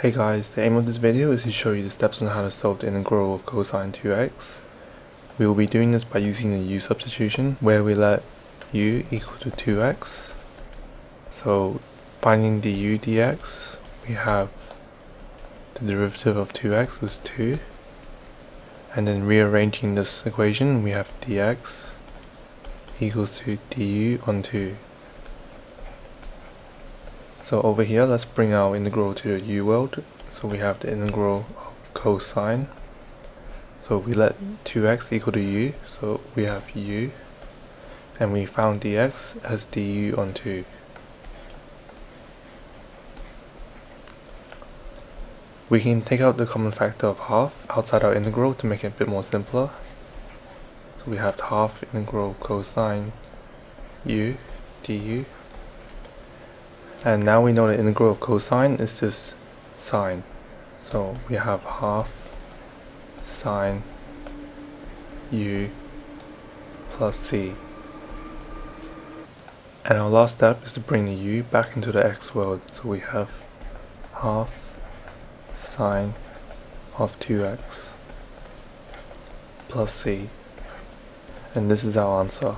Hey guys, the aim of this video is to show you the steps on how to solve the integral of cosine 2x. We will be doing this by using the u substitution, where we let u equal to 2x. So, finding the u dx, we have the derivative of 2x was 2. And then rearranging this equation, we have dx equals to du on 2. So over here, let's bring our integral to the u world. So we have the integral of cosine. So we let 2x equal to u, so we have u. And we found dx as du on 2. We can take out the common factor of half outside our integral to make it a bit more simpler. So we have half integral cosine u du and now we know the integral of cosine is this sine. So we have half sine u plus c. And our last step is to bring the u back into the x world. So we have half sine of 2x plus c. And this is our answer.